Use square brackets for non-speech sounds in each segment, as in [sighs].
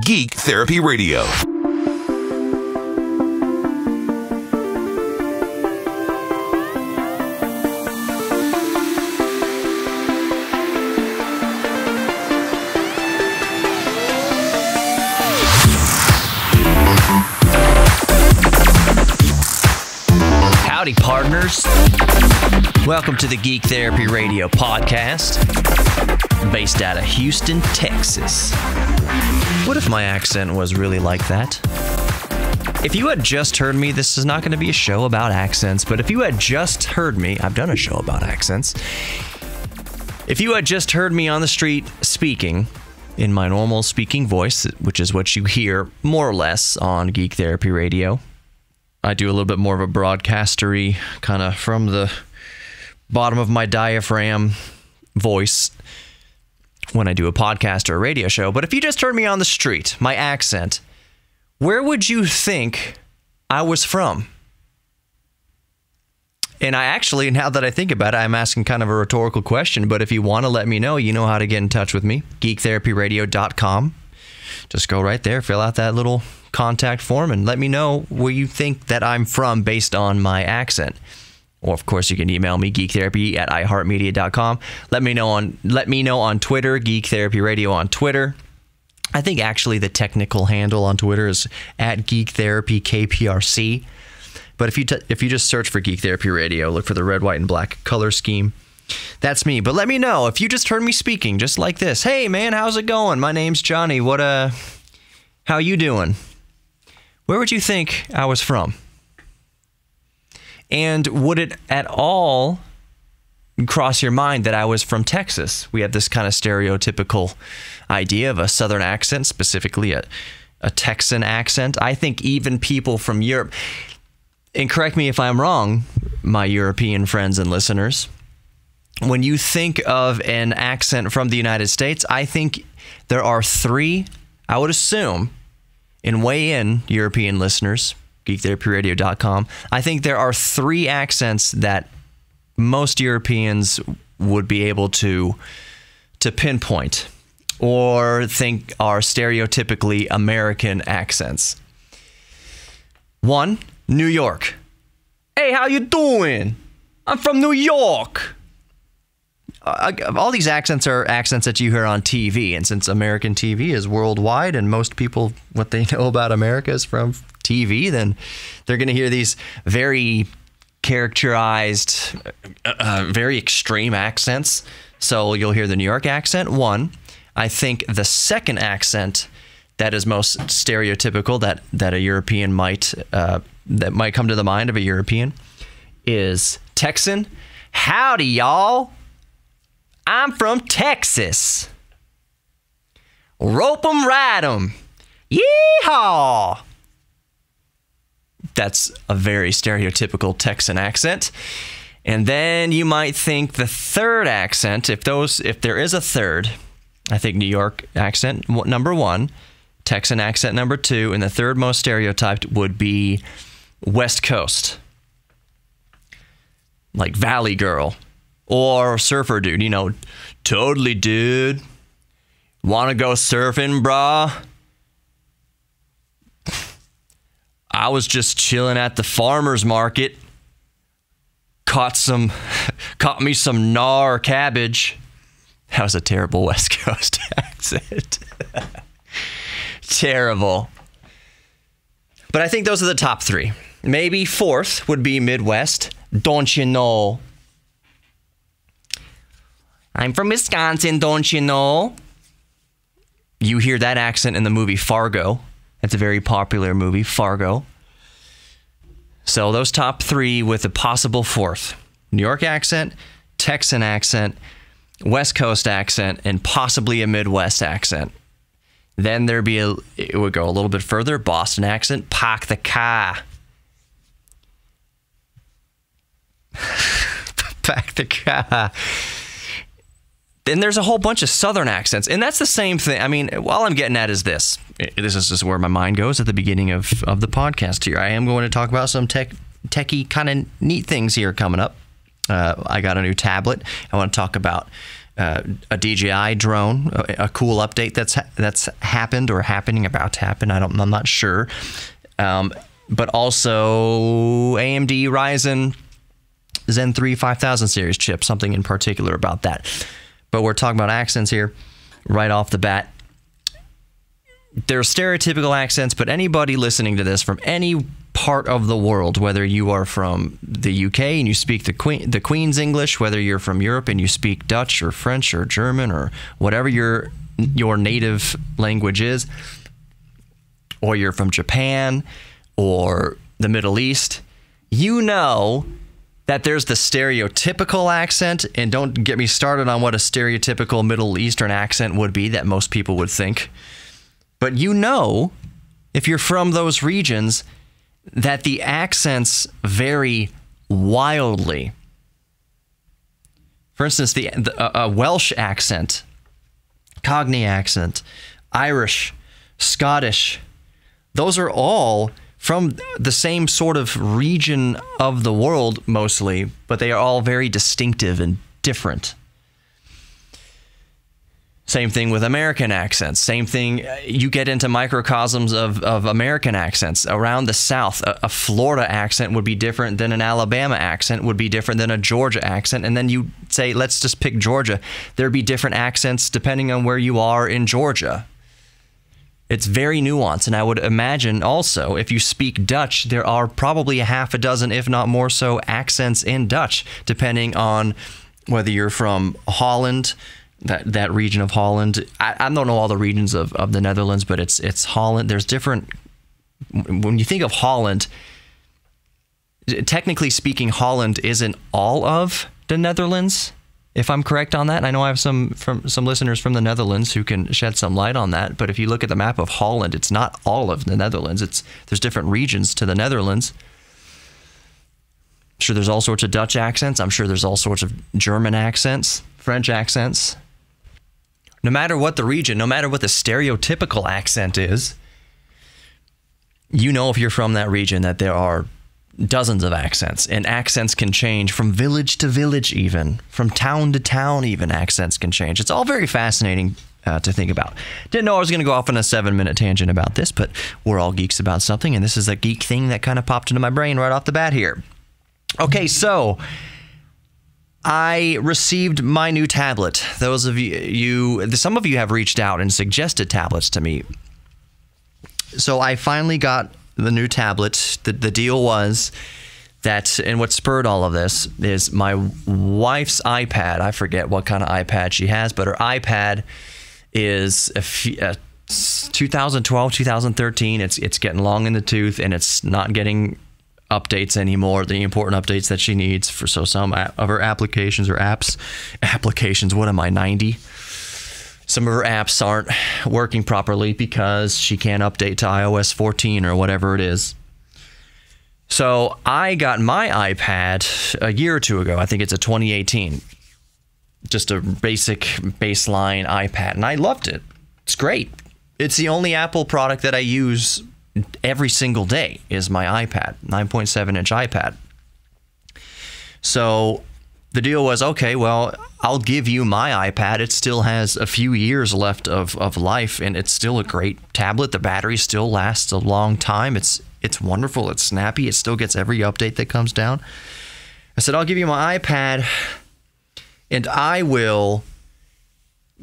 Geek Therapy Radio. Howdy, partners. Welcome to the Geek Therapy Radio podcast, based out of Houston, Texas. What if my accent was really like that? If you had just heard me, this is not going to be a show about accents, but if you had just heard me, I've done a show about accents. If you had just heard me on the street speaking in my normal speaking voice, which is what you hear more or less on Geek Therapy Radio, I do a little bit more of a broadcastery kind of from the bottom of my diaphragm voice when I do a podcast or a radio show. But if you just heard me on the street, my accent, where would you think I was from? And I actually, now that I think about it, I'm asking kind of a rhetorical question. But if you want to let me know, you know how to get in touch with me geektherapyradio.com. Just go right there, fill out that little contact form, and let me know where you think that I'm from based on my accent. Or of course, you can email me geektherapy at iheartmedia.com. Let me know on let me know on Twitter, Geek Therapy Radio on Twitter. I think actually the technical handle on Twitter is at Geek Therapy KPRC. But if you if you just search for Geek Therapy Radio, look for the red, white, and black color scheme. That's me. But let me know if you just heard me speaking just like this. Hey man, how's it going? My name's Johnny. What uh how you doing? Where would you think I was from? And would it at all cross your mind that I was from Texas? We have this kind of stereotypical idea of a southern accent, specifically a, a Texan accent. I think even people from Europe, and correct me if I'm wrong, my European friends and listeners, when you think of an accent from the United States, I think there are three, I would assume, and weigh in, European listeners, geektherapyradio.com. I think there are three accents that most Europeans would be able to to pinpoint or think are stereotypically American accents. One, New York. Hey, how you doing? I'm from New York. Uh, all these accents are accents that you hear on TV, and since American TV is worldwide, and most people what they [laughs] know about America is from TV, then they're going to hear these very characterized, uh, uh, very extreme accents. So you'll hear the New York accent. One, I think the second accent that is most stereotypical that that a European might uh, that might come to the mind of a European is Texan. Howdy, y'all. I'm from Texas. Rope 'em, ride 'em. Yeehaw! That's a very stereotypical Texan accent. And then you might think the third accent, if those if there is a third, I think New York accent number 1, Texan accent number 2, and the third most stereotyped would be West Coast. Like Valley Girl or surfer dude, you know, totally dude. Want to go surfing, brah? I was just chilling at the farmer's market. Caught some, [laughs] caught me some gnar cabbage. That was a terrible [laughs] West Coast [laughs] accent. terrible. But I think those are the top three. Maybe fourth would be Midwest. Don't you know? I'm from Wisconsin, don't you know? You hear that accent in the movie Fargo. That's a very popular movie, Fargo. So those top three with a possible fourth New York accent, Texan accent, West Coast accent, and possibly a Midwest accent. Then there'd be a, it would go a little bit further, Boston accent, park the car. [laughs] Pack the car. Then there's a whole bunch of Southern accents, and that's the same thing. I mean, all I'm getting at is this. This is just where my mind goes at the beginning of, of the podcast here. I am going to talk about some tech, techie kind of neat things here coming up. Uh, I got a new tablet. I want to talk about uh, a DJI drone, a, a, cool update that's that's happened or happening, about to happen. I don't, I'm not sure. Um, but also AMD Ryzen Zen 3 5000 series chip, something in particular about that. But we're talking about accents here right off the bat. There are stereotypical accents, but anybody listening to this from any part of the world, whether you are from the UK and you speak the Queen, the Queen's English, whether you're from Europe and you speak Dutch or French or German or whatever your your native language is, or you're from Japan or the Middle East, you know that there's the stereotypical accent, and don't get me started on what a stereotypical Middle Eastern accent would be that most people would think. But you know, if you're from those regions, that the accents vary wildly. For instance, the, the a Welsh accent, Cockney accent, Irish, Scottish, those are all from the same sort of region of the world mostly, but they are all very distinctive and different. Same thing with American accents. Same thing, uh, you get into microcosms of, of American accents. Around the South, a, a, Florida accent would be different than an Alabama accent, would be different than a Georgia accent. And then you say, let's just pick Georgia. There'd be different accents depending on where you are in Georgia. It's very nuanced. And I would imagine also, if you speak Dutch, there are probably a half a dozen, if not more so, accents in Dutch, depending on whether you're from Holland that that region of Holland. I, I don't know all the regions of, of the Netherlands, but it's it's Holland. There's different. When you think of Holland, technically speaking, Holland isn't all of the Netherlands. If I'm correct on that, I know I have some from some listeners from the Netherlands who can shed some light on that. But if you look at the map of Holland, it's not all of the Netherlands. It's there's different regions to the Netherlands. I'm sure there's all sorts of Dutch accents. I'm sure there's all sorts of German accents, French accents no matter what the region, no matter what the stereotypical accent is, you know if you're from that region that there are dozens of accents and accents can change from village to village even from town to town even accents can change it's all very fascinating uh, to think about didn't know i was going to go off on a seven minute tangent about this but we're all geeks about something and this is a geek thing that kind of popped into my brain right off the bat here okay so I received my new tablet. Those of you, you, some of you have reached out and suggested tablets to me. So I finally got the new tablet. The, the deal was that, and what spurred all of this is my wife's iPad. I forget what kind of iPad she has, but her iPad is a, a 2012, 2013. It's it's getting long in the tooth, and it's not getting updates anymore, the important updates that she needs for so some of her applications or apps, applications, what am I, 90? Some of her apps aren't working properly because she can't update to iOS 14 or whatever it is. So I got my iPad a year or two ago. I think it's a 2018. Just a basic baseline iPad. And I loved it. It's great. It's the only Apple product that I use every single day is my iPad, 9.7 inch iPad. So the deal was okay, well, I'll give you my iPad. It still has a few years left of, of life and it's still a great tablet. The battery still lasts a long time. It's it's wonderful. It's snappy. It still gets every update that comes down. I said, I'll give you my iPad and I will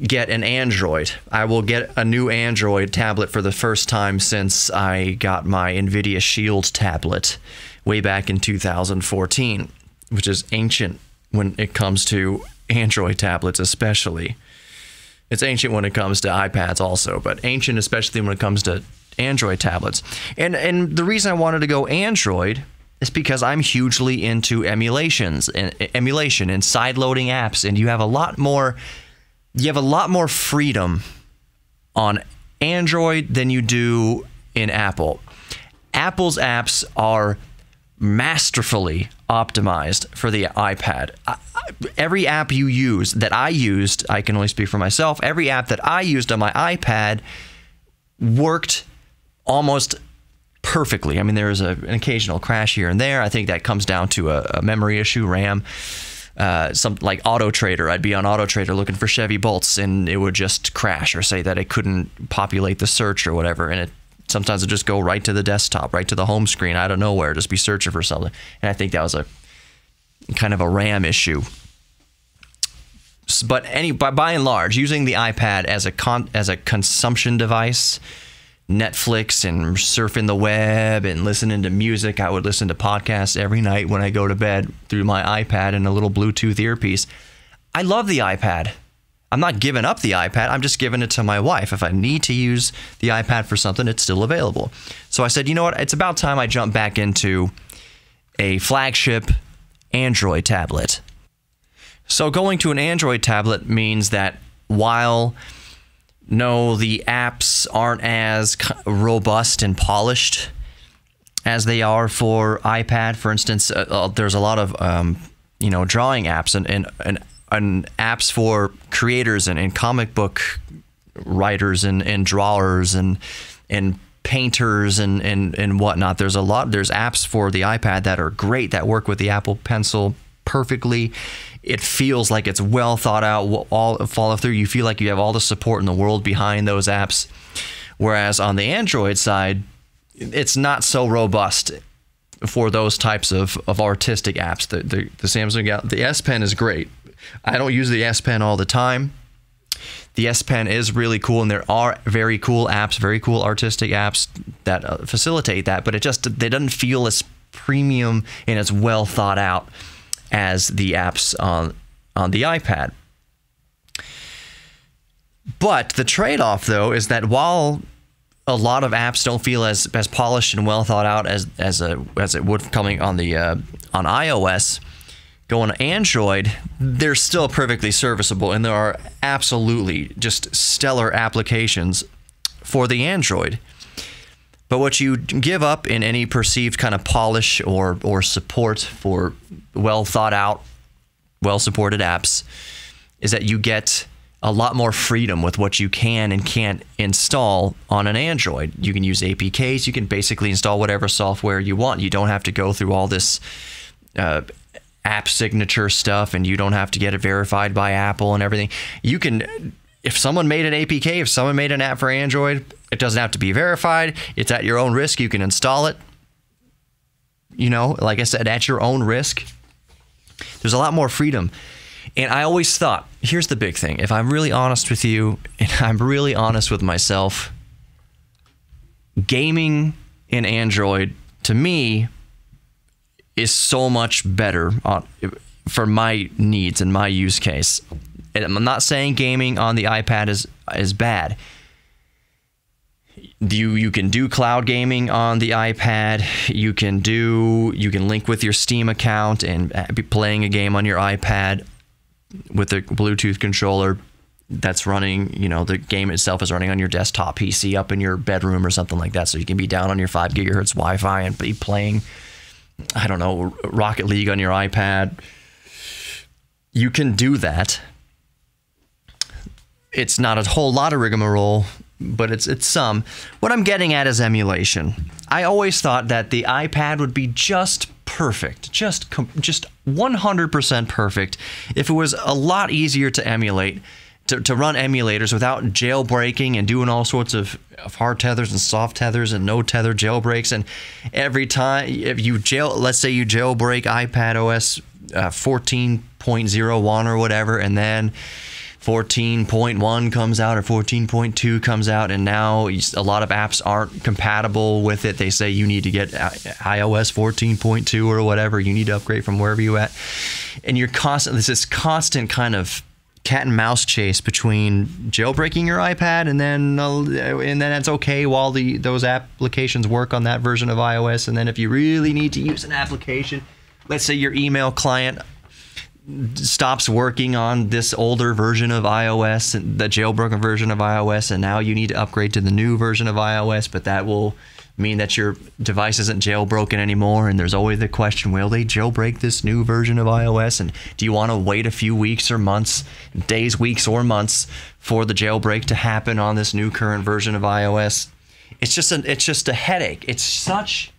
get an Android. I will get a new Android tablet for the first time since I got my NVIDIA Shield tablet way back in 2014, which is ancient when it comes to Android tablets, especially. It's ancient when it comes to iPads also, but ancient especially when it comes to Android tablets. And and the reason I wanted to go Android is because I'm hugely into emulations and emulation and side loading apps and you have a lot more you have a lot more freedom on Android than you do in Apple. Apple's apps are masterfully optimized for the iPad. Every app you use that I used, I can only speak for myself, every app that I used on my iPad worked almost perfectly. I mean, there is a, an occasional crash here and there. I think that comes down to a, a memory issue, RAM uh, some like Auto Trader. I'd be on Auto Trader looking for Chevy bolts, and it would just crash or say that it couldn't populate the search or whatever, and it sometimes it just go right to the desktop, right to the home screen out of nowhere, just be searching for something. And I think that was a kind of a RAM issue. But any by, by and large, using the iPad as a con, as a consumption device Netflix and surfing the web and listening to music. I would listen to podcasts every night when I go to bed through my iPad and a little Bluetooth earpiece. I love the iPad. I'm not giving up the iPad. I'm just giving it to my wife. If I need to use the iPad for something, it's still available. So I said, you know what? It's about time I jump back into a flagship Android tablet. So going to an Android tablet means that while no, the apps aren't as robust and polished as they are for iPad. For instance, uh, uh, there's a lot of um, you know drawing apps and and, and, and apps for creators and, and comic book writers and, and drawers and and painters and, and and whatnot. There's a lot. There's apps for the iPad that are great that work with the Apple Pencil perfectly it feels like it's well thought out, all follow through. You feel like you have all the support in the world behind those apps. Whereas on the Android side, it's not so robust for those types of, of artistic apps. The, the, the Samsung the S Pen is great. I don't use the S Pen all the time. The S Pen is really cool, and there are very cool apps, very cool artistic apps that uh, facilitate that. But it just they doesn't feel as premium and as well thought out as the apps on on the iPad. But the trade-off though is that while a lot of apps don't feel as, as polished and well thought out as as a as it would coming on the uh, on iOS, going on Android, they're still perfectly serviceable, and there are absolutely just stellar applications for the Android. But what you give up in any perceived kind of polish or, or support for well thought out, well supported apps is that you get a lot more freedom with what you can and can't install on an Android. You can use APKs, you can basically install whatever software you want. You don't have to go through all this uh, app signature stuff and you don't have to get it verified by Apple and everything. You can if someone made an APK, if someone made an app for Android, it doesn't have to be verified. It's at your own risk. You can install it. You know, like I said, at your own risk. There's a lot more freedom. And I always thought, here's the big thing. If I'm really honest with you, [laughs] and I'm really honest with myself, gaming in Android to me is so much better on, for my needs and my use case I'm not saying gaming on the iPad is is bad. You you can do cloud gaming on the iPad. You can do you can link with your Steam account and uh, be playing a game on your iPad with a Bluetooth controller that's running, you know, the game itself is running on your desktop PC up in your bedroom or something like that. So you can be down on your 5 gigahertz Wi Fi and be playing, I don't know, Rocket League on your iPad. You can do that it's not a whole lot of rigmarole, but it's it's some. What I'm getting at is emulation. I always thought that the iPad would be just perfect, just just 100% perfect if it was a lot easier to emulate. To, to run emulators without jailbreaking and doing all sorts of, of hard tethers and soft tethers and no tether jailbreaks and every time if you jail let's say you jailbreak iPad OS uh, 14.01 or whatever and then 14.1 comes out or 14.2 comes out, and now a lot of apps aren't compatible with it. They say you need to get iOS 14.2 or whatever. You need to upgrade from wherever you at, and you're constant. This is constant kind of cat and mouse chase between jailbreaking your iPad and then uh, and then it's okay while the those applications work on that version of iOS, and then if you really need to use an application, let's say your email client stops working on this older version of iOS, the jailbroken version of iOS, and now you need to upgrade to the new version of iOS, but that will mean that your device isn't jailbroken anymore. And there's always the question will they jailbreak this new version of iOS? And do you want to wait a few weeks or months, days, weeks, or months for the jailbreak to happen on this new current version of iOS? It's just a, it's just a headache. It's such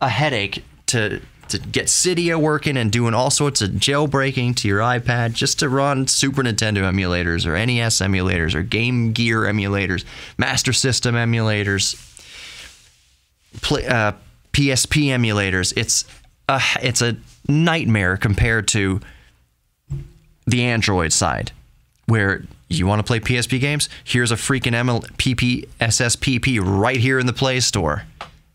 a headache to to get Cydia working and doing all sorts of jailbreaking to your iPad just to run Super Nintendo emulators or NES emulators or Game Gear emulators, Master System emulators, play, uh, PSP emulators. It's a, it's a nightmare compared to the Android side, where you want to play PSP games? Here's a freaking ML- PPSSPP right here in the Play Store.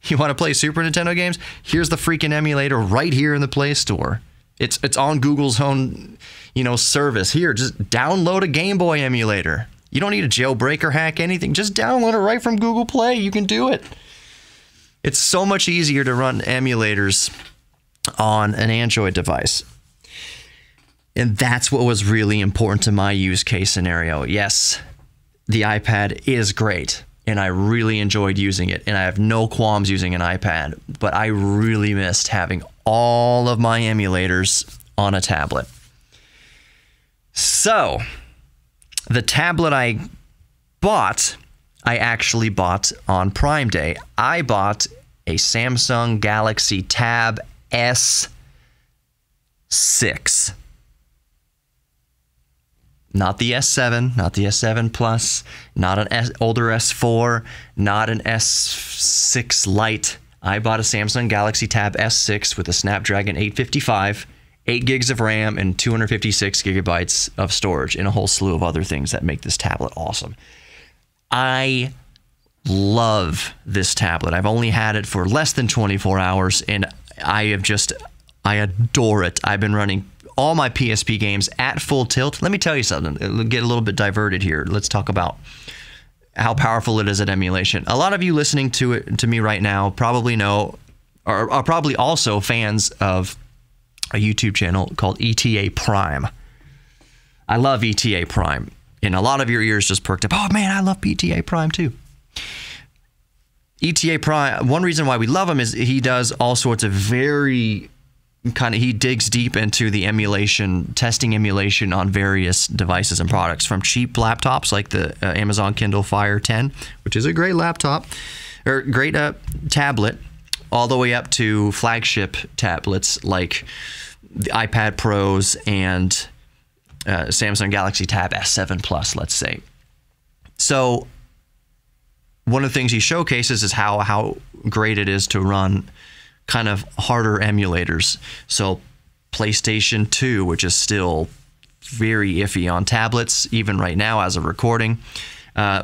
You want to play Super Nintendo games? Here's the freaking emulator right here in the Play Store. It's it's on Google's own, you know, service. Here, just download a Game Boy emulator. You don't need a jailbreak or hack anything. Just download it right from Google Play. You can do it. It's so much easier to run emulators on an Android device. And that's what was really important to my use case scenario. Yes, the iPad is great and I really enjoyed using it and I have no qualms using an iPad, but I really missed having all of my emulators on a tablet. So, the tablet I bought, I actually bought on Prime Day. I bought a Samsung Galaxy Tab S6 not the S7, not the S7 Plus, not an S, older S4, not an S6 Lite. I bought a Samsung Galaxy Tab S6 with a Snapdragon 855, 8 gigs of RAM, and 256 gigabytes of storage, and a whole slew of other things that make this tablet awesome. I love this tablet. I've only had it for less than 24 hours, and I have just, I adore it. I've been running all my PSP games at full tilt. Let me tell you something. Uh, It'll get a little bit diverted here. Let's talk about how powerful it is at emulation. A lot of you listening to it to me right now probably know are, are probably also fans of a YouTube channel called ETA Prime. I love ETA Prime. And a lot of your ears just perked up. Oh man, I love ETA Prime too. ETA Prime, one reason why we love him is he does all sorts of very kind of he digs deep into the emulation testing emulation on various devices and products from cheap laptops like the uh, amazon kindle fire 10 which is a great laptop or great uh, tablet all the way up to flagship tablets like the ipad pros and uh, samsung galaxy tab s7 plus let's say so one of the things he showcases is how how great it is to run kind of harder emulators. So PlayStation 2, which is still very iffy on tablets, even right now as of recording. Uh,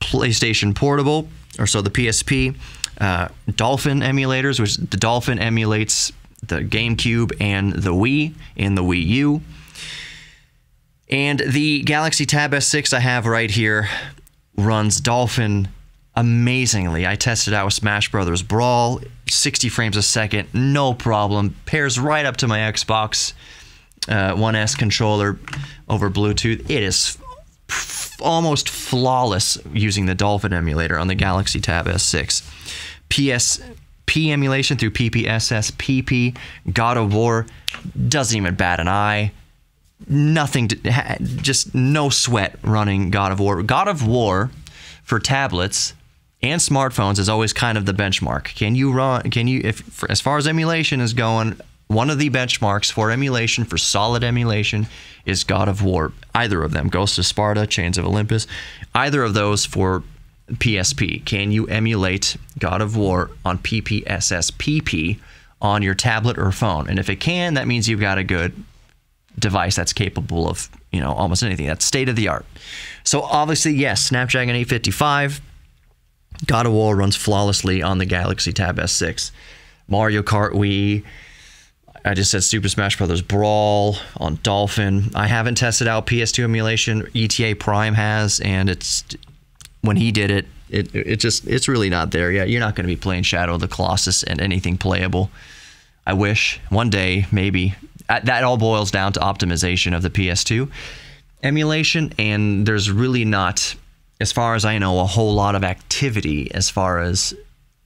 PlayStation Portable, or so the PSP. Uh, Dolphin emulators, which the Dolphin emulates the GameCube and the Wii in the Wii U. And the Galaxy Tab S6 I have right here runs Dolphin amazingly. I tested out with Smash Brothers Brawl, 60 frames a second, no problem. Pairs right up to my Xbox uh, One S controller over Bluetooth. It is almost flawless using the Dolphin emulator on the Galaxy Tab S6. PSP emulation through PPSSPP. God of War doesn't even bat an eye. Nothing, to, just no sweat running God of War. God of War for tablets and smartphones is always kind of the benchmark. Can you run? Can you, if as far as emulation is going, one of the benchmarks for emulation for solid emulation is God of War. Either of them, Ghost of Sparta, Chains of Olympus, either of those for PSP. Can you emulate God of War on PPSSPP on your tablet or phone? And if it can, that means you've got a good device that's capable of you know almost anything. That's state of the art. So obviously, yes, Snapdragon 855 God of War runs flawlessly on the Galaxy Tab S6. Mario Kart Wii. I just said Super Smash Brothers Brawl on Dolphin. I haven't tested out PS2 emulation. ETA Prime has, and it's when he did it, it it just it's really not there yet. You're not going to be playing Shadow of the Colossus and anything playable. I wish one day maybe Uh, that all boils down to optimization of the PS2 emulation, and there's really not as far as I know, a whole lot of activity as far as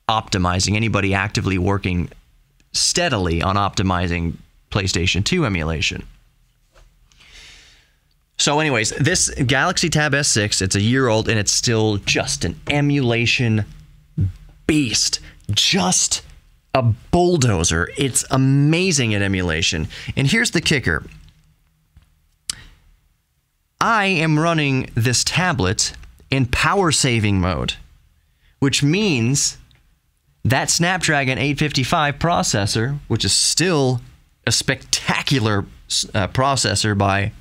optimizing, anybody actively working steadily on optimizing PlayStation 2 emulation. So, anyways, this Galaxy Tab S6, it's a year old and it's still just an emulation beast. Just a bulldozer. It's amazing at emulation. And here's the kicker I am running this tablet in power saving mode, which means that Snapdragon 855 processor, which is still a spectacular uh, processor by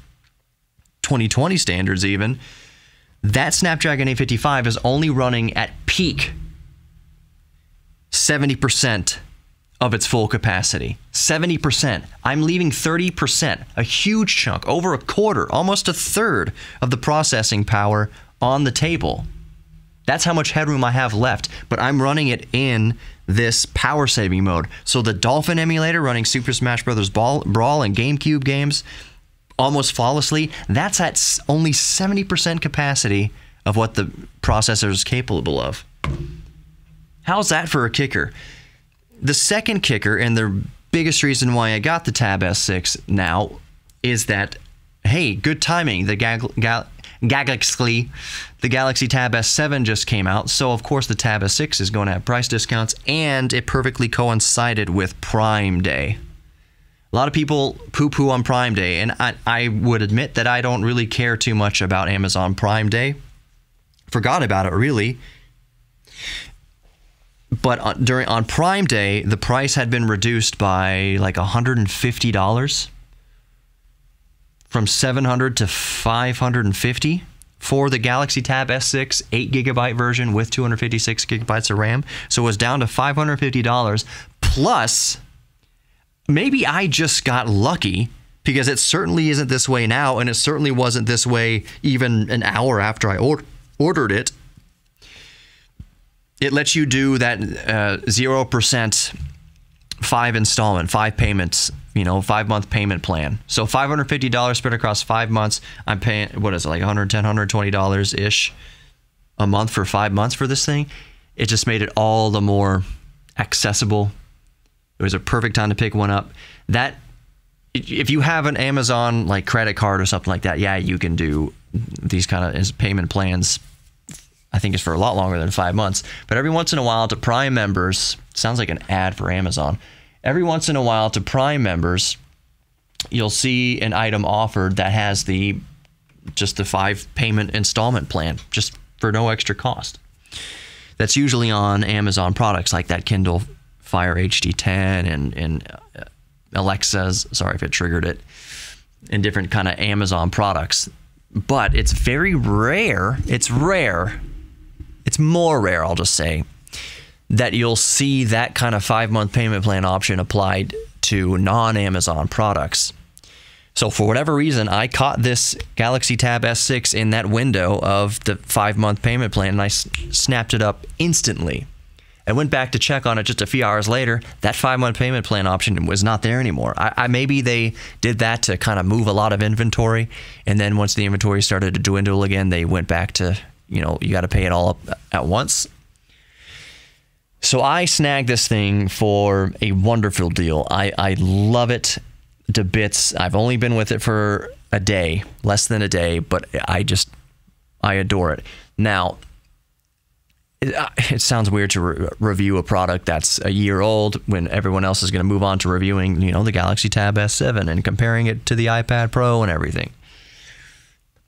2020 standards, even, that Snapdragon 855 is only running at peak 70% of its full capacity. 70%. I'm leaving 30%, a huge chunk, over a quarter, almost a third of the processing power on the table. That's how much headroom I have left, but I'm running it in this power saving mode. So the Dolphin emulator running Super Smash Bros. Brawl and GameCube games almost flawlessly, that's at only 70% capacity of what the processor is capable of. How's that for a kicker? The second kicker, and the biggest reason why I got the Tab S6 now, is that, hey, good timing. The Gal- Gal- Galaxy, the Galaxy Tab S7 just came out, so of course the Tab S6 is going to have price discounts, and it perfectly coincided with Prime Day. A lot of people poo poo on Prime Day, and I, I would admit that I don't really care too much about Amazon Prime Day. Forgot about it, really. But during on Prime Day, the price had been reduced by like $150 from 700 to 550 for the Galaxy Tab S6 8 gigabyte version with 256 gigabytes of RAM. So it was down to $550 plus maybe I just got lucky because it certainly isn't this way now and it certainly wasn't this way even an hour after I or- ordered it. It lets you do that uh, 0% five installment, five payments, you know, five month payment plan. So $550 spread across five months. I'm paying, what is it, like $110, $120 ish a month for five months for this thing. It just made it all the more accessible. It was a perfect time to pick one up. That, if you have an Amazon like credit card or something like that, yeah, you can do these kind of payment plans. I think it's for a lot longer than five months. But every once in a while, to Prime members, sounds like an ad for Amazon. Every once in a while, to Prime members, you'll see an item offered that has the just the five payment installment plan, just for no extra cost. That's usually on Amazon products like that Kindle Fire HD10 and and uh, Alexa's. Sorry if it triggered it. And different kind of Amazon products, but it's very rare. It's rare. More rare, I'll just say, that you'll see that kind of five month payment plan option applied to non Amazon products. So, for whatever reason, I caught this Galaxy Tab S6 in that window of the five month payment plan and I snapped it up instantly. I went back to check on it just a few hours later. That five month payment plan option was not there anymore. I, I, maybe they did that to kind of move a lot of inventory, and then once the inventory started to dwindle again, they went back to you know you got to pay it all up at once. So I snagged this thing for a wonderful deal. I, I love it to bits. I've only been with it for a day, less than a day, but I just I adore it. Now, it, uh, it sounds weird to re- review a product that's a year old when everyone else is going to move on to reviewing, you know, the Galaxy Tab S7 and comparing it to the iPad Pro and everything.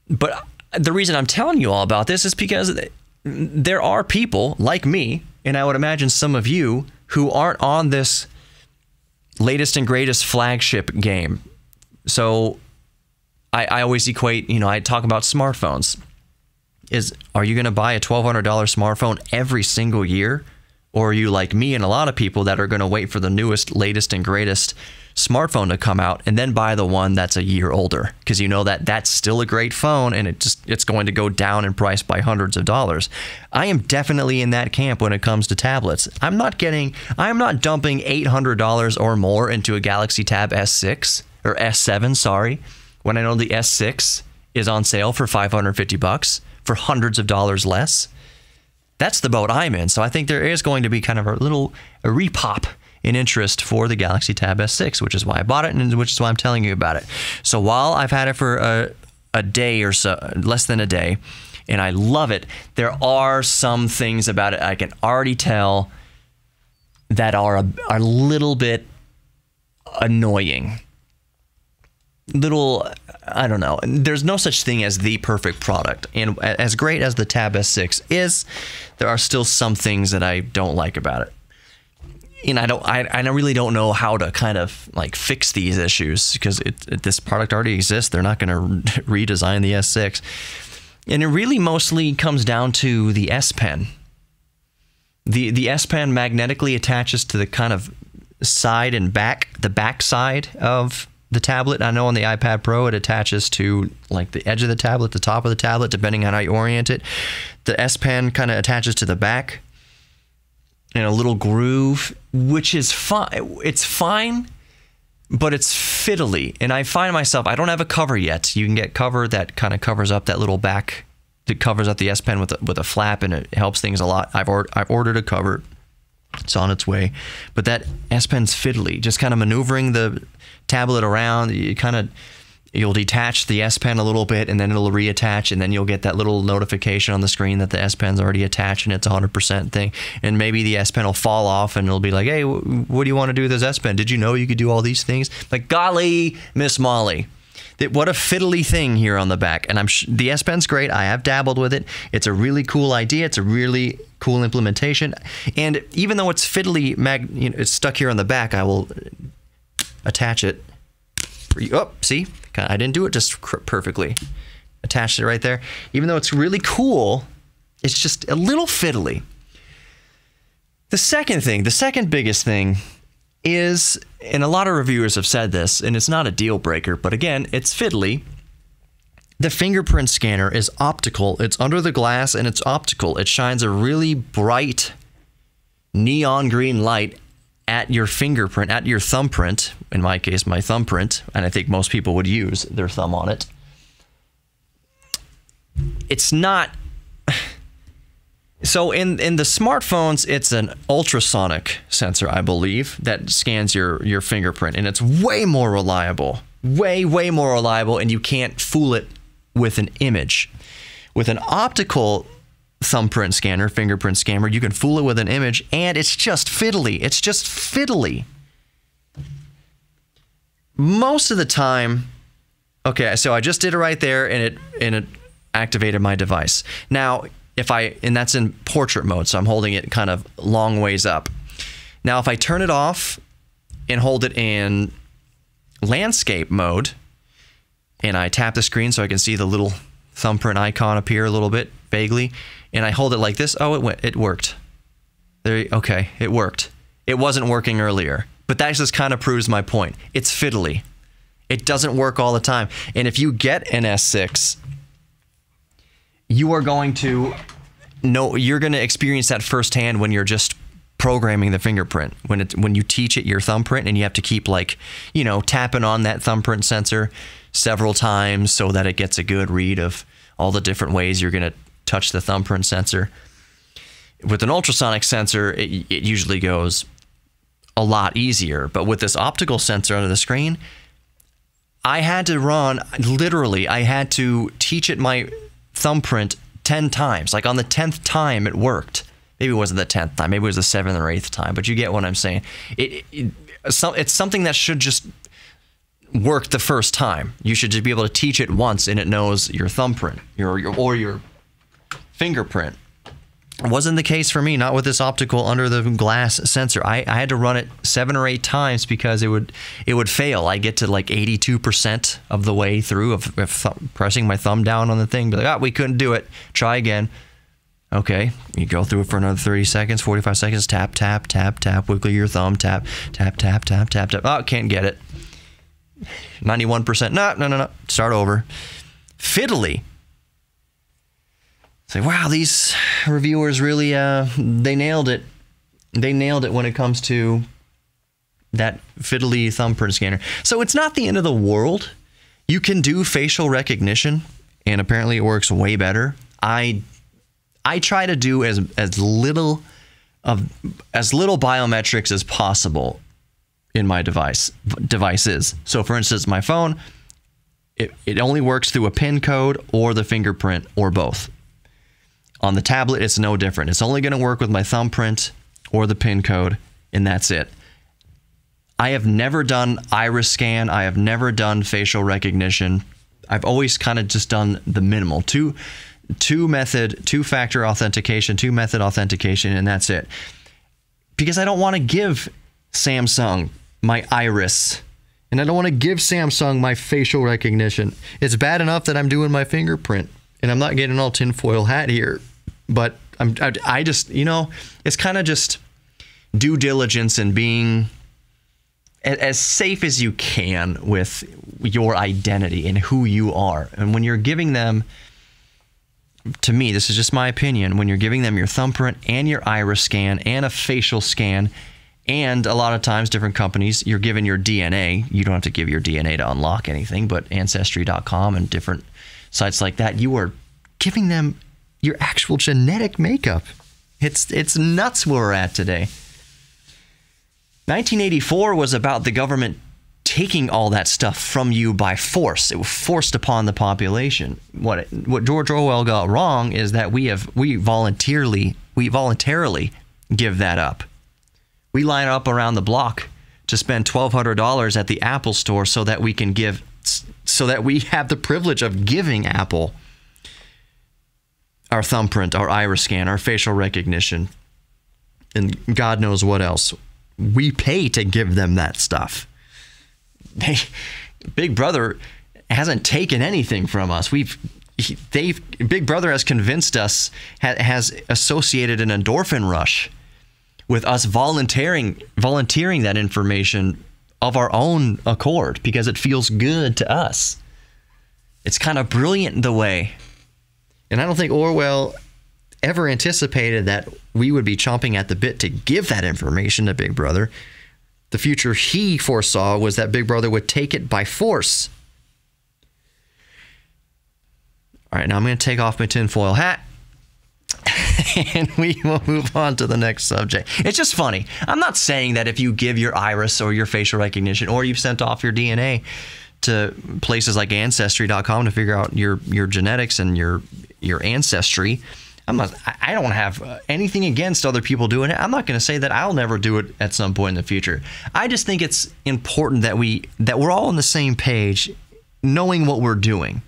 But the reason I'm telling you all about this is because there are people like me and I would imagine some of you who aren't on this latest and greatest flagship game. So I, I always equate, you know, I talk about smartphones. Is are you going to buy a $1,200 smartphone every single year? Or are you like me and a lot of people that are going to wait for the newest, latest, and greatest smartphone to come out and then buy the one that's a year older because you know that that's still a great phone and it just it's going to go down in price by hundreds of dollars. I am definitely in that camp when it comes to tablets. I'm not getting I'm not dumping $800 or more into a Galaxy Tab S6 or S7, sorry, when I know the S6 is on sale for 550 bucks for hundreds of dollars less. That's the boat I'm in. So I think there is going to be kind of a little a repop in interest for the Galaxy Tab S6, which is why I bought it and which is why I'm telling you about it. So while I've had it for a, a day or so, less than a day, and I love it, there are some things about it I can already tell that are a, are a little bit annoying. Little, I don't know. There's no such thing as the perfect product. And as great as the Tab S6 is, there are still some things that I don't like about it. And I don't, I, I really don't know how to kind of like fix these issues because it, it, this product already exists. They're not going [laughs] to redesign the S6. And it really mostly comes down to the S Pen. The, the S Pen magnetically attaches to the kind of side and back, the back side of the tablet. I know on the iPad Pro it attaches to like the edge of the tablet, the top of the tablet, depending on how you orient it. The S Pen kind of attaches to the back in a little groove, which is fine. It's fine, but it's fiddly. And I find myself, I don't have a cover yet. You can get cover that kind of covers up that little back, that covers up the S Pen with a, with a flap, and it helps things a lot. I've, or, I've ordered a cover it's on its way. But that S Pen's fiddly, just kind of maneuvering the tablet around. You kind of you'll detach the S Pen a little bit and then it'll reattach and then you'll get that little notification on the screen that the S Pen's already attached and it's 100% thing. And maybe the S Pen will fall off and it'll be like, hey, what do you want to do with this S Pen? Did you know you could do all these things? Like, golly, Miss Molly. What a fiddly thing here on the back. And I'm the S Pen's great. I have dabbled with it. It's a really cool idea. It's a really cool implementation. And even though it's fiddly, mag, you know, it's stuck here on the back, I will attach it. Oh, see, I didn't do it just perfectly. Attached it right there. Even though it's really cool, it's just a little fiddly. The second thing, the second biggest thing is, and a lot of reviewers have said this, and it's not a deal breaker, but again, it's fiddly the fingerprint scanner is optical. It's under the glass and it's optical. It shines a really bright neon green light at your fingerprint, at your thumbprint. In my case, my thumbprint, and I think most people would use their thumb on it. It's not. [sighs] So in in the smartphones, it's an ultrasonic sensor, I believe, that scans your your fingerprint, and it's way more reliable, way way more reliable, and you can't fool it with an image. With an optical thumbprint scanner, fingerprint scanner, you can fool it with an image and it's just fiddly. It's just fiddly. Most of the time, okay, so I just did it right there and it and it activated my device. Now, if I and that's in portrait mode, so I'm holding it kind of long ways up. Now, if I turn it off and hold it in landscape mode, and I tap the screen so I can see the little thumbprint icon appear a little bit vaguely, and I hold it like this. Oh, it went. It worked. There. Okay, it worked. It wasn't working earlier, but that just kind of proves my point. It's fiddly. It doesn't work all the time. And if you get an S6, you are going to know you're going to experience that firsthand when you're just programming the fingerprint when it when you teach it your thumbprint and you have to keep like you know tapping on that thumbprint sensor several times so that it gets a good read of all the different ways you're going to touch the thumbprint sensor. With an ultrasonic sensor, it, it usually goes a lot easier. But with this optical sensor under the screen, I had to run literally, I had to teach it my thumbprint 10 times. Like on the 10th time, it worked. Maybe it wasn't the 10th time, maybe it was the 7th or 8th time, but you get what I'm saying. It, it, it's something that should just work the first time. You should just be able to teach it once and it knows your thumbprint your, your, or your fingerprint. Wasn't the case for me, not with this optical under the glass sensor. I, I had to run it seven or eight times because it would it would fail. I get to like 82% of the way through of, of pressing my thumb down on the thing. Be like, ah, we couldn't do it. Try again. Okay, you go through it for another 30 seconds, 45 seconds, tap, tap, tap, tap, wiggle your thumb, tap, tap, tap, tap, tap, tap. Oh, can't get it. 91%. No, no, no, no. Start over. Fiddly. Say, wow, these reviewers really, uh, they nailed it. They nailed it when it comes to that fiddly thumbprint scanner. So it's not the end of the world. You can do facial recognition, and apparently it works way better. I I try to do as as little of as little biometrics as possible in my device devices. So for instance, my phone, it, it only works through a PIN code or the fingerprint or both. On the tablet, it's no different. It's only going to work with my thumbprint or the PIN code and that's it. I have never done iris scan. I have never done facial recognition. I've always kind of just done the minimal two two method two factor authentication, two method authentication, and that's it. Because I don't want to give Samsung my iris and I don't want to give Samsung my facial recognition. It's bad enough that I'm doing my fingerprint, and I'm not getting all tinfoil hat here, but I'm I, I just you know it's kind of just due diligence and being as safe as you can with your identity and who you are. And when you're giving them, to me, this is just my opinion, when you're giving them your thumbprint and your iris scan and a facial scan, and a lot of times, different companies, you're given your DNA. You don't have to give your DNA to unlock anything, but Ancestry.com and different sites like that, you are giving them your actual genetic makeup. It's, it's nuts where we're at today. 1984 was about the government taking all that stuff from you by force. It was forced upon the population. What what George Orwell got wrong is that we have we voluntarily we voluntarily give that up. We line up around the block to spend $1200 at the Apple store so that we can give so that we have the privilege of giving Apple our thumbprint, our iris scan, our facial recognition, and God knows what else. We pay to give them that stuff. They, Big Brother hasn't taken anything from us. We've they've Big Brother has convinced us has associated an endorphin rush with us volunteering volunteering that information of our own accord because it feels good to us. It's kind of brilliant the way. And I don't think Orwell ever anticipated that we would be chomping at the bit to give that information to Big Brother. The future he foresaw was that Big Brother would take it by force. All right, now I'm going to take off my tinfoil hat [laughs] and we will move on to the next subject. It's just funny. I'm not saying that if you give your iris or your facial recognition or you've sent off your DNA to places like ancestry.com to figure out your your genetics and your your ancestry, I'm not I don't have uh, anything against other people doing it. I'm not going to say that I'll never do it at some point in the future. I just think it's important that we that we're all on the same page knowing what we're doing.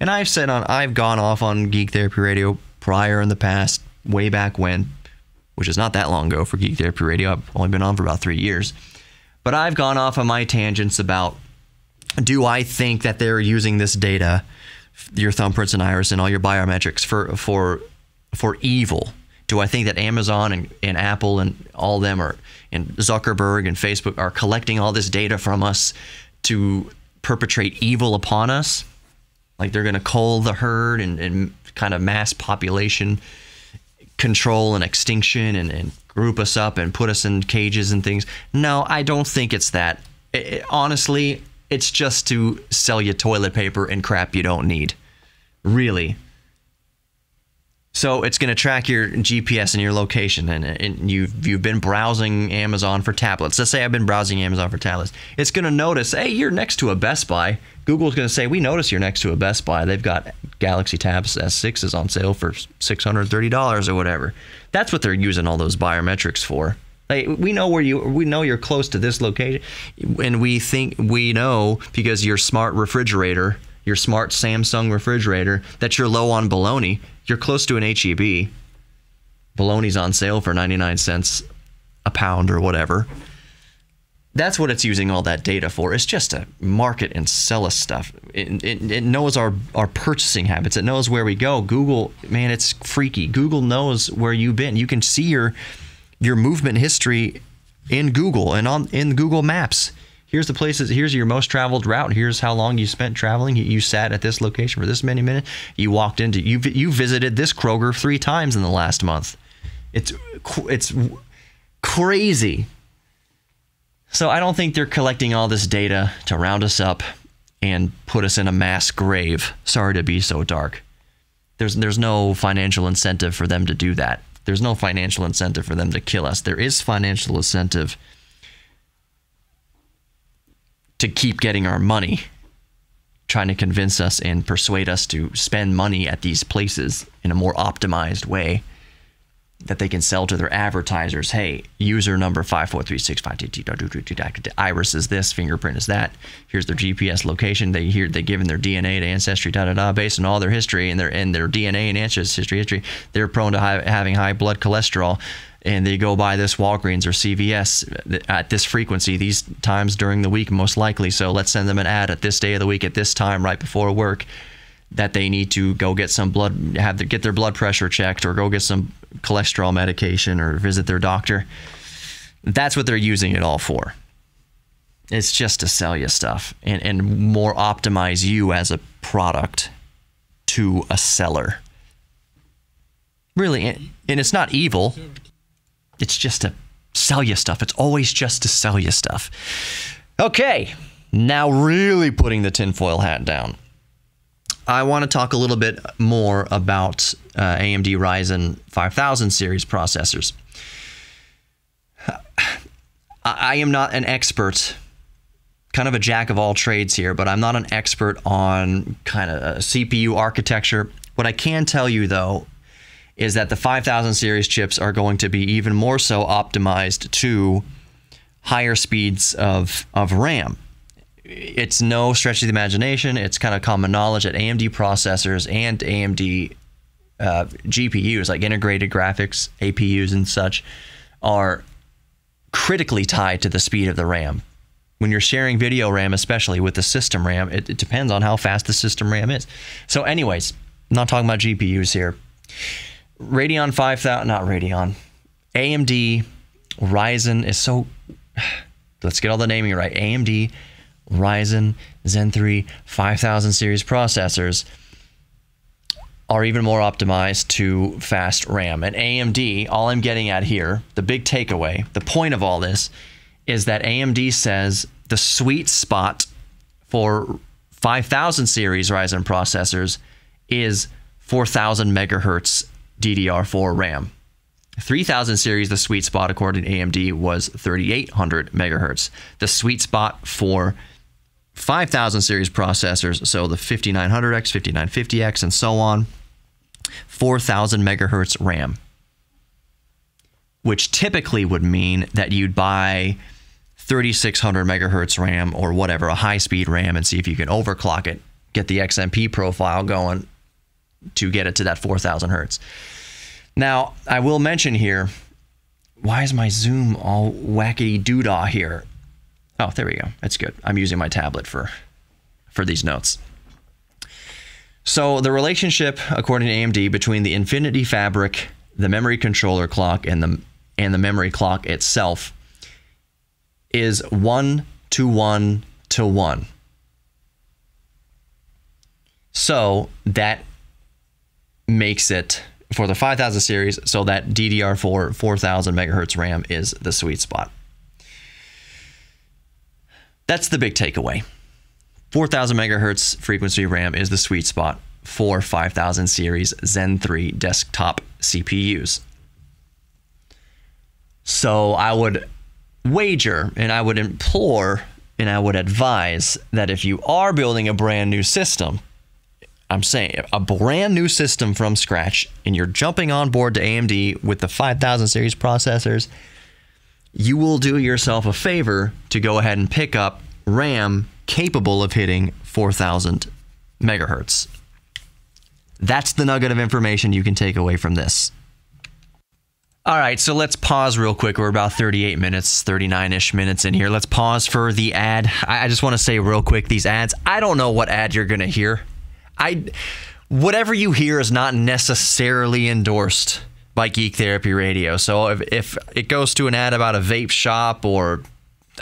And I've said on I've gone off on Geek Therapy Radio prior in the past, way back when, which is not that long ago for Geek Therapy Radio. I've only been on for about three years. But I've gone off on my tangents about do I think that they're using this data, your thumbprints and iris and all your biometrics for for for evil? Do I think that Amazon and, and Apple and all them are and Zuckerberg and Facebook are collecting all this data from us to perpetrate evil upon us? Like they're going to cull the herd and, and kind of mass population control and extinction and, and group us up and put us in cages and things. No, I don't think it's that. It, it, honestly, it's just to sell you toilet paper and crap you don't need. Really. So it's going to track your GPS and your location, and, and, you've you've been browsing Amazon for tablets. Let's say I've been browsing Amazon for tablets. It's going to notice, hey, you're next to a Best Buy. Google's going to say, we notice you're next to a Best Buy. They've got Galaxy Tabs S6s on sale for $630 or whatever. That's what they're using all those biometrics for. We know where you we know you're close to this location, and we think we know because your smart refrigerator, your smart Samsung refrigerator, that you're low on bologna you're close to an HEB. Bologna's on sale for 99 cents a pound or whatever. That's what it's using all that data for. It's just to market and sell us stuff. It, it, it, knows our, our purchasing habits. It knows where we go. Google, man, it's freaky. Google knows where you've been. You can see your your movement history in Google and on in Google Maps. Here's the places here's your most traveled route. Here's how long you spent traveling. You, you sat at this location for this many minutes. You walked into you you visited this Kroger 3 times in the last month. It's it's crazy. So I don't think they're collecting all this data to round us up and put us in a mass grave. Sorry to be so dark. There's there's no financial incentive for them to do that there's no financial incentive for them to kill us there is financial incentive to keep getting our money, trying to convince us and persuade us to spend money at these places in a more optimized way. That they can sell to their advertisers. Hey, user number five four three six five two two iris is this, fingerprint is that. Here's their GPS location. They hear they given their DNA to ancestry da da da based on all their history and their and their DNA and ancestry history. They're prone to high, having high blood cholesterol. And they go by this Walgreens or CVS at this frequency, these times during the week, most likely. So let's send them an ad at this day of the week, at this time, right before work that they need to go get some blood have to get their blood pressure checked or go get some cholesterol medication or visit their doctor that's what they're using it all for. It's just to sell you stuff and, and more optimize you as a product to a seller. Really and it's not evil. It's just to sell you stuff. It's always just to sell you stuff. Okay now really putting the tinfoil hat down I want to talk a little bit more about uh, AMD Ryzen 5000 series processors. I am not an expert, kind of a jack of all trades here, but I'm not an expert on kind of CPU architecture. What I can tell you though is that the 5000 series chips are going to be even more so optimized to higher speeds of, of RAM it's no stretch of the imagination. It's kind of common knowledge that AMD processors and AMD uh, GPUs, like integrated graphics, APUs, and such, are critically tied to the speed of the RAM. When you're sharing video RAM, especially with the system RAM, it, it depends on how fast the system RAM is. So, anyways, I'm not talking about GPUs here. Radeon 5000, not Radeon, AMD Ryzen is so. [sighs] Let's get all the naming right. AMD Ryzen Zen 3 5000 series processors are even more optimized to fast RAM. And AMD, all I'm getting at here, the big takeaway, the point of all this is that AMD says the sweet spot for 5000 series Ryzen processors is 4000 megahertz DDR4 RAM. 3000 series, the sweet spot according to AMD was 3800 megahertz. The sweet spot for 5000 series processors, so the 5900X, 5950X, and so on, 4000 megahertz RAM, which typically would mean that you'd buy 3600 megahertz RAM or whatever, a high speed RAM, and see if you can overclock it, get the XMP profile going to get it to that 4000 hertz. Now, I will mention here, why is my zoom all wackety doodah here? Oh, there we go. That's good. I'm using my tablet for for these notes. So the relationship, according to AMD, between the Infinity Fabric, the memory controller clock, and the and the memory clock itself is one to one to one. So that makes it for the 5000 series so that DDR4 4000 megahertz RAM is the sweet spot. That's the big takeaway. 4000 megahertz frequency RAM is the sweet spot for 5000 series Zen 3 desktop CPUs. So I would wager and I would implore and I would advise that if you are building a brand new system, I'm saying a brand new system from scratch, and you're jumping on board to AMD with the 5000 series processors, you will do yourself a favor to go ahead and pick up RAM capable of hitting 4000 megahertz. That's the nugget of information you can take away from this. All right, so let's pause real quick. We're about 38 minutes, 39 ish minutes in here. Let's pause for the ad. I just want to say real quick these ads, I don't know what ad you're going to hear. I whatever you hear is not necessarily endorsed by Geek Therapy Radio. So if, if it goes to an ad about a vape shop or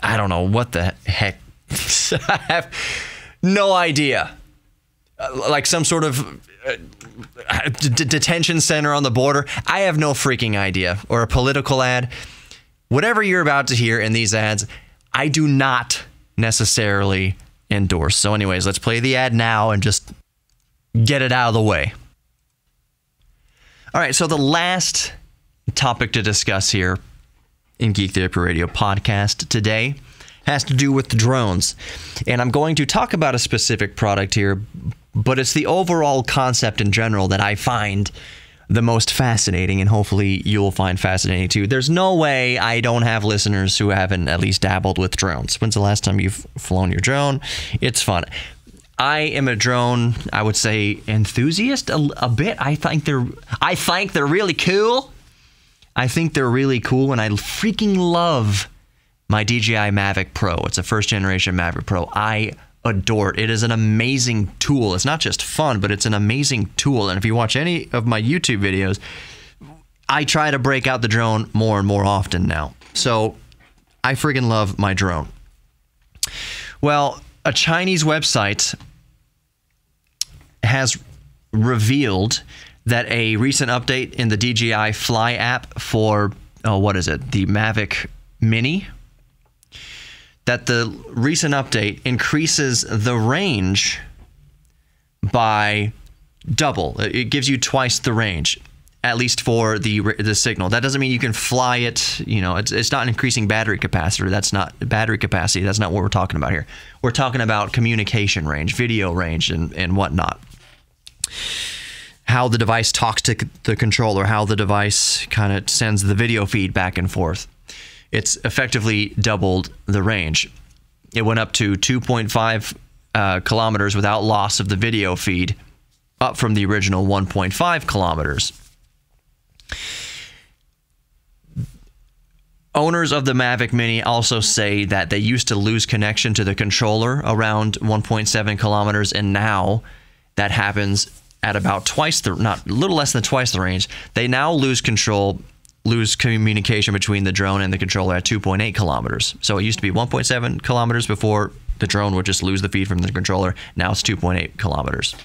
I don't know what the heck, [laughs] I have no idea. Uh, like some sort of uh, d- detention center on the border. I have no freaking idea. Or a political ad. Whatever you're about to hear in these ads, I do not necessarily endorse. So, anyways, let's play the ad now and just get it out of the way. All right, so the last topic to discuss here in Geek Therapy Radio podcast today has to do with drones. And I'm going to talk about a specific product here, but it's the overall concept in general that I find the most fascinating, and hopefully you'll find fascinating too. There's no way I don't have listeners who haven't at least dabbled with drones. When's the last time you've flown your drone? It's fun. I am a drone, I would say, enthusiast a, a bit. I think they're, I think they're really cool. I think they're really cool, and I freaking love my DJI Mavic Pro. It's a first generation Mavic Pro. I adore it. It is an amazing tool. It's not just fun, but it's an amazing tool. And if you watch any of my YouTube videos, I try to break out the drone more and more often now. So I friggin' love my drone. Well, a Chinese website has revealed that a recent update in the DJI Fly app for, oh, what is it? The Mavic Mini that the recent update increases the range by double. It gives you twice the range, at least for the the signal. That doesn't mean you can fly it. You know, it's, it's not increasing battery capacity. That's not battery capacity. That's not what we're talking about here. We're talking about communication range, video range, and and whatnot. How the device talks to the controller, how the device kind of sends the video feed back and forth it's effectively doubled the range. It went up to 2.5 uh, kilometers without loss of the video feed, up from the original 1.5 kilometers. Owners of the Mavic Mini also say that they used to lose connection to the controller around 1.7 kilometers, and now that happens at about twice the, not a little less than twice the range. They now lose control lose communication between the drone and the controller at 2.8 kilometers. So it used to be 1.7 kilometers before the drone would just lose the feed from the controller. Now it's 2.8 kilometers.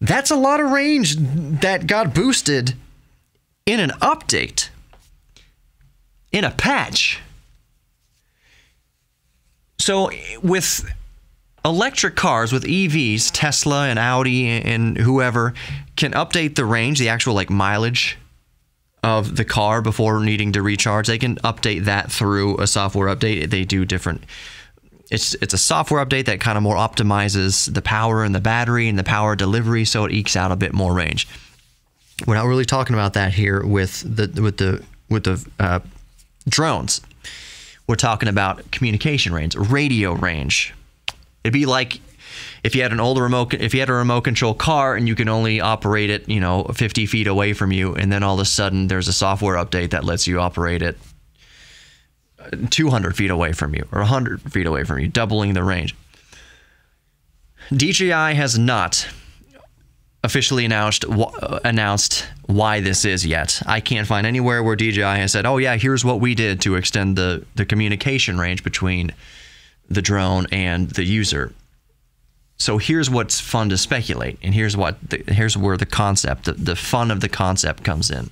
That's a lot of range that got boosted in an update, in a patch. So with electric cars with EVs, Tesla and Audi and whoever can update the range, the actual like mileage of the car before needing to recharge. They can update that through a software update. They do different. It's it's a software update that kind of more optimizes the power and the battery and the power delivery, so it ekes out a bit more range. We're not really talking about that here with the with the with the uh, drones. We're talking about communication range, radio range. It'd be like if you had an older remote, if you had a remote control car and you can only operate it, you know, 50 feet away from you, and then all of a sudden there's a software update that lets you operate it uh, 200 feet away from you or 100 feet away from you, doubling the range. DJI has not officially announced uh, announced why this is yet. I can't find anywhere where DJI has said, "Oh yeah, here's what we did to extend the the communication range between the drone and the user." So here's what's fun to speculate, and here's what the, here's where the concept, the, the fun of the concept comes in.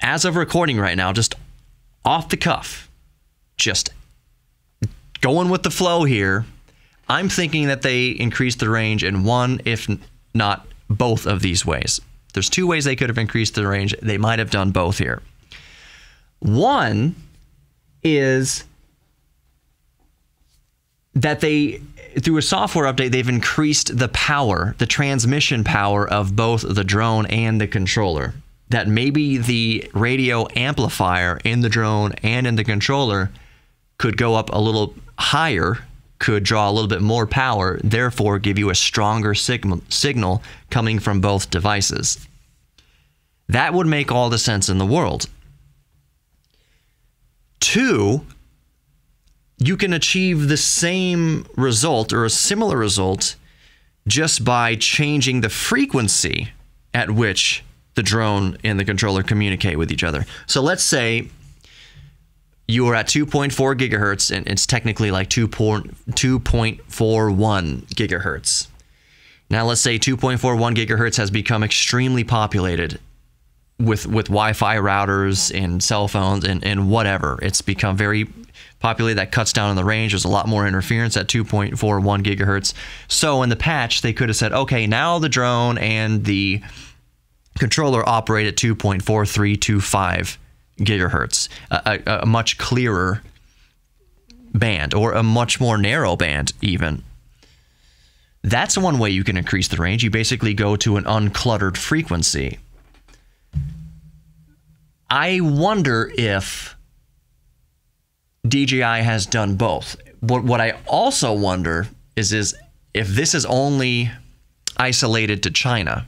As of recording right now, just off the cuff, just going with the flow here, I'm thinking that they increased the range in one, if not both of these ways. There's two ways they could have increased the range. They might have done both here. One is that they through a software update they've increased the power the transmission power of both the drone and the controller. That maybe the radio amplifier in the drone and in the controller could go up a little higher could draw a little bit more power therefore give you a stronger signal signal coming from both devices. That would make all the sense in the world. Two you can achieve the same result or a similar result just by changing the frequency at which the drone and the controller communicate with each other. So let's say you are at 2.4 gigahertz and it's technically like 2.41 gigahertz. Now let's say 2.41 gigahertz has become extremely populated with with Wi-Fi routers and cell phones and, and whatever. It's become very populated. That cuts down on the range. There's a lot more interference at 2.41 gigahertz. So in the patch, they could have said, okay, now the drone and the controller operate at 2.4325 gigahertz, a, a, a much clearer band or a much more narrow band even. That's one way you can increase the range. You basically go to an uncluttered frequency. I wonder if DJI has done both. What what I also wonder is is if this is only isolated to China.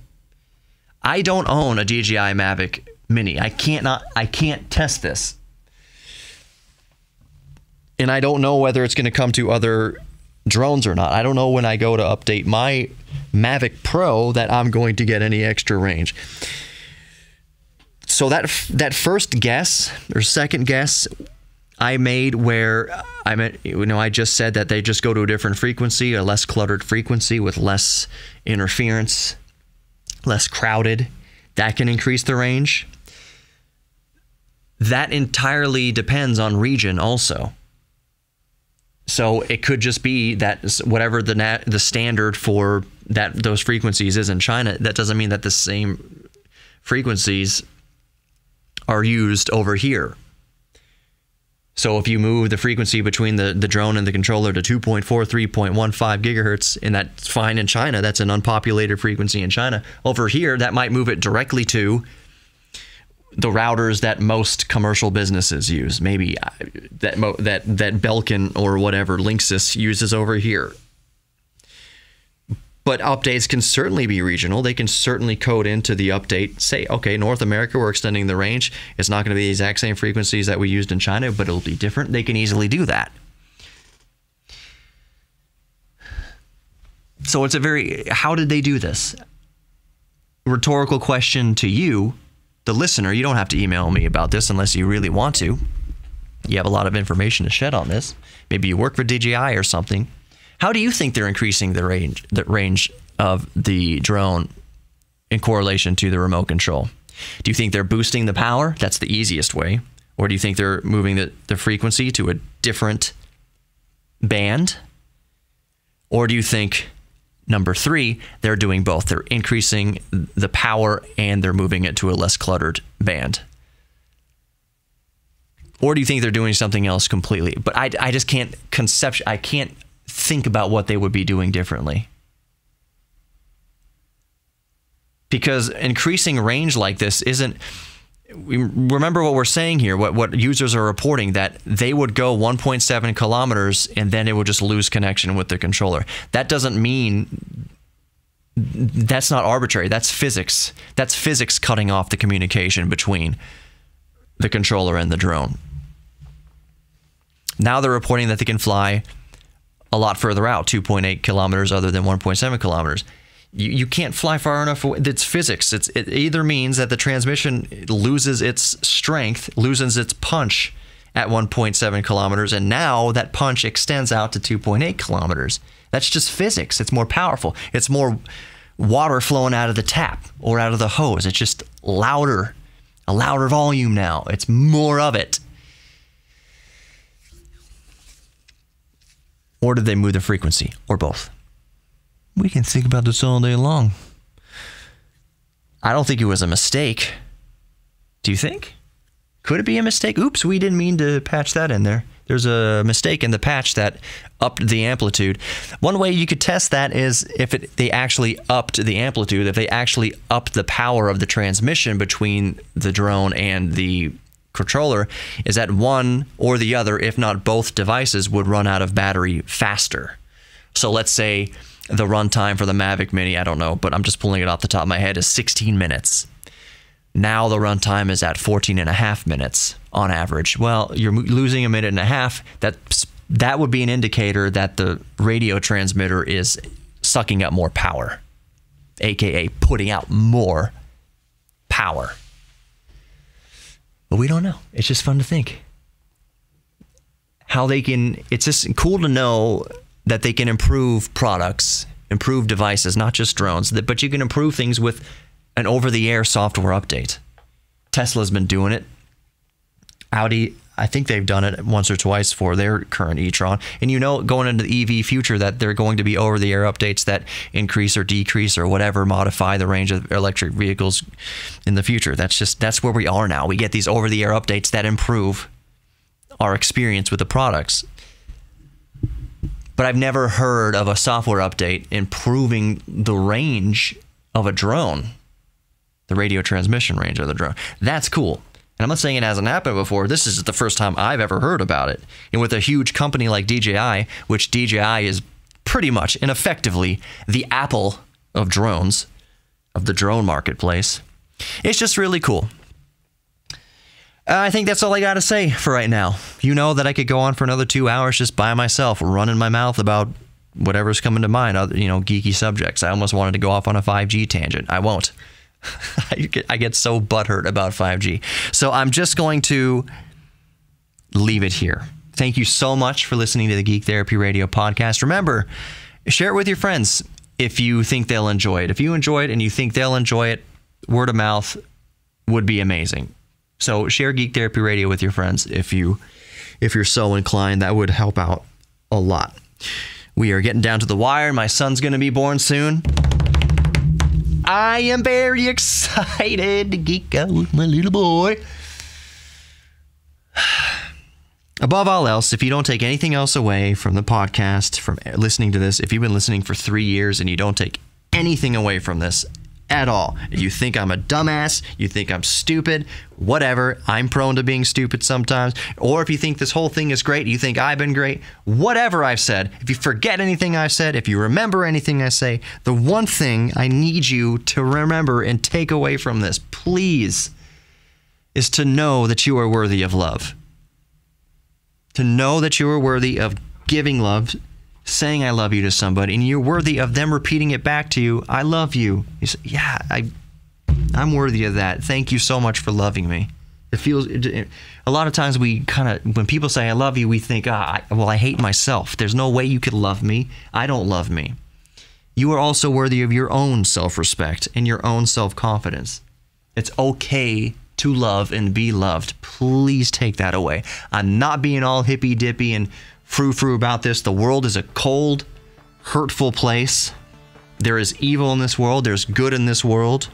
I don't own a DJI Mavic Mini. I can't not I can't test this. And I don't know whether it's going to come to other drones or not. I don't know when I go to update my Mavic Pro that I'm going to get any extra range. So that that first guess or second guess I made where I meant you know I just said that they just go to a different frequency, a less cluttered frequency with less interference, less crowded. That can increase the range. That entirely depends on region also. So it could just be that whatever the nat, the standard for that those frequencies is in China, that doesn't mean that the same frequencies are used over here. So if you move the frequency between the, the drone and the controller to 2.4, 3.15 gigahertz, and that's fine in China, that's an unpopulated frequency in China. Over here, that might move it directly to the routers that most commercial businesses use. Maybe uh, that that that Belkin or whatever Linksys uses over here. But updates can certainly be regional. They can certainly code into the update, say, okay, North America, we're extending the range. It's not going to be the exact same frequencies that we used in China, but it'll be different. They can easily do that. So it's a very, how did they do this? Rhetorical question to you, the listener. You don't have to email me about this unless you really want to. You have a lot of information to shed on this. Maybe you work for DJI or something how do you think they're increasing the range the range of the drone in correlation to the remote control? Do you think they're boosting the power? That's the easiest way. Or do you think they're moving the, the frequency to a different band? Or do you think number three, they're doing both? They're increasing the power and they're moving it to a less cluttered band. Or do you think they're doing something else completely? But I, I just can't conception I can't think about what they would be doing differently. Because increasing range like this isn't remember what we're saying here what what users are reporting that they would go 1.7 kilometers and then it would just lose connection with the controller. That doesn't mean that's not arbitrary. That's physics. That's physics cutting off the communication between the controller and the drone. Now they're reporting that they can fly a lot further out, 2.8 kilometers other than 1.7 kilometers. You, you can't fly far enough. It's physics. It's, it either means that the transmission loses its strength, loses its punch at 1.7 kilometers, and now that punch extends out to 2.8 kilometers. That's just physics. It's more powerful. It's more water flowing out of the tap or out of the hose. It's just louder, a louder volume now. It's more of it. Or did they move the frequency? Or both? We can think about this all day long. I don't think it was a mistake. Do you think? Could it be a mistake? Oops, we didn't mean to patch that in there. There's a mistake in the patch that upped the amplitude. One way you could test that is if it, they actually upped the amplitude, if they actually upped the power of the transmission between the drone and the controller is that one or the other, if not both devices, would run out of battery faster. So let's say the runtime for the Mavic Mini, I don't know, but I'm just pulling it off the top of my head, is 16 minutes. Now the runtime is at 14 and a half minutes on average. Well, you're losing a minute and a half. That that would be an indicator that the radio transmitter is sucking up more power, aka putting out more power. But we don't know. It's just fun to think how they can. It's just cool to know that they can improve products, improve devices, not just drones, but you can improve things with an over the air software update. Tesla's been doing it. Audi I think they've done it once or twice for their current e-tron. And you know, going into the EV future, that they're going to be over-the-air updates that increase or decrease or whatever, modify the range of electric vehicles in the future. That's just that's where we are now. We get these over-the-air updates that improve our experience with the products. but I've never heard of a software update improving the range of a drone, the radio transmission range of the drone. That's cool. And I'm not saying it hasn't happened before. This is the first time I've ever heard about it. And with a huge company like DJI, which DJI is pretty much and effectively the Apple of drones, of the drone marketplace, it's just really cool. I think that's all I got to say for right now. You know that I could go on for another two hours just by myself, running my mouth about whatever's coming to mind, other, you know, geeky subjects. I almost wanted to go off on a 5G tangent. I won't. [laughs] I, get, I get so butthurt about 5G. So I'm just going to leave it here. Thank you so much for listening to the Geek Therapy Radio podcast. Remember, share it with your friends if you think they'll enjoy it. If you enjoy it and you think they'll enjoy it, word of mouth would be amazing. So share Geek Therapy Radio with your friends if you if you're so inclined. That would help out a lot. We are getting down to the wire. My son's going to be born soon. I am very excited to geek out with my little boy. [sighs] Above all else, if you don't take anything else away from the podcast, from listening to this, if you've been listening for three years and you don't take anything away from this at all. You think I'm a dumbass, you think I'm stupid, whatever. I'm prone to being stupid sometimes. Or if you think this whole thing is great, you think I've been great, whatever I've said, if you forget anything I've said, if you remember anything I say, the one thing I need you to remember and take away from this, please, is to know that you are worthy of love. To know that you are worthy of giving love saying I love you to somebody and you're worthy of them repeating it back to you, I love you. You say, yeah, I, I'm worthy of that. Thank you so much for loving me. It feels it, it, a lot of times we kind of when people say I love you, we think, ah, I, well, I hate myself. There's no way you could love me. I don't love me. You are also worthy of your own self-respect and your own self-confidence. It's okay to love and be loved. Please take that away. I'm not being all hippy dippy and frou frou about this. The world is a cold, hurtful place. There is evil in this world, there's good in this world.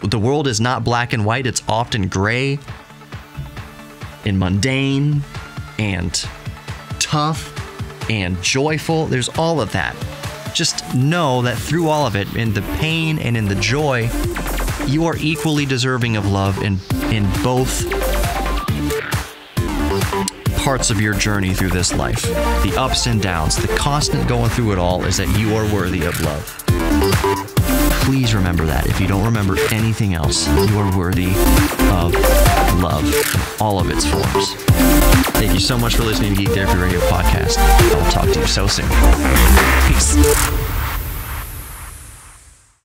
The world is not black and white, it's often gray and mundane and tough and joyful. There's all of that. Just know that through all of it, in the pain and in the joy, you are equally deserving of love in, in both parts of your journey through this life, the ups and downs, the constant going through it all is that you are worthy of love. Please remember that. If you don't remember anything else, you are worthy of love, all of its forms. Thank you so much for listening to Geek Therapy Radio Podcast. I will talk to you so soon. Peace.